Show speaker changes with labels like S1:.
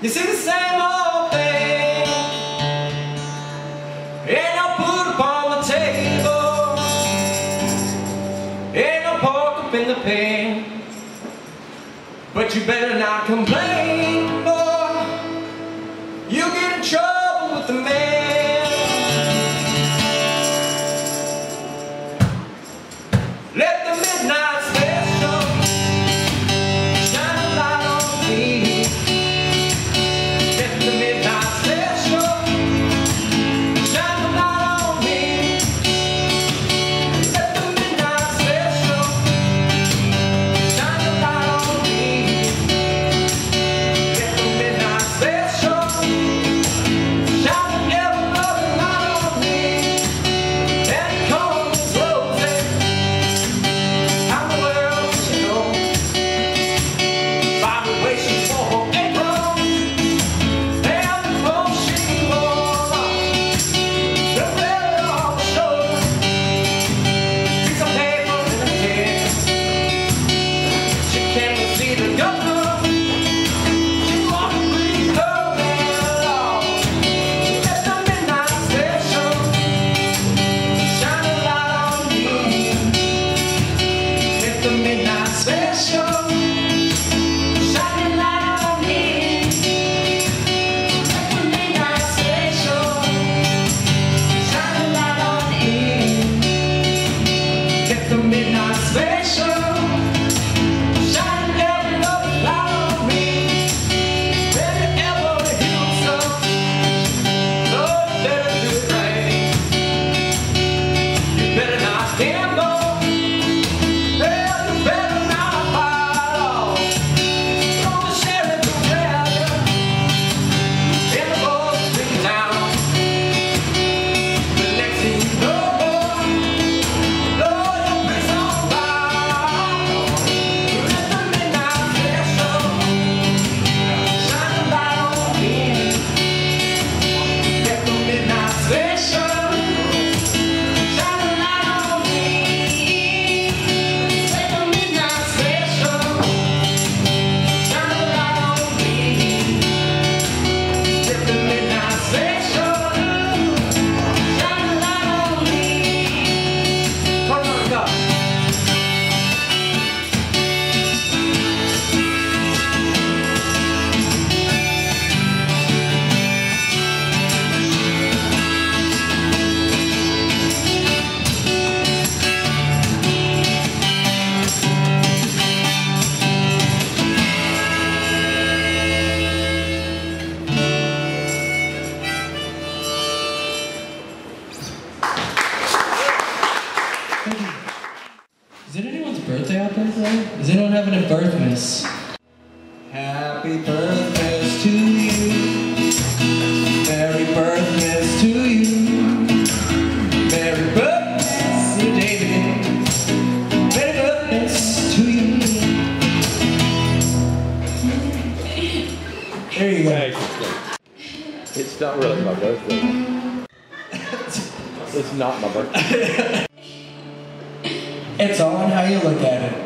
S1: You see the same old thing. Ain't no food upon my table. Ain't no pork up in the pan. But you better not complain, boy. You get in trouble with the man.
S2: birthday out there today? Is anyone having a birthmas? Happy birthday to you. Merry birthmas to you. Merry birthmas David. Merry birthmas to you. There you go.
S3: It's not really my birthday. it's not my birthday.
S2: It's all in how you look at it.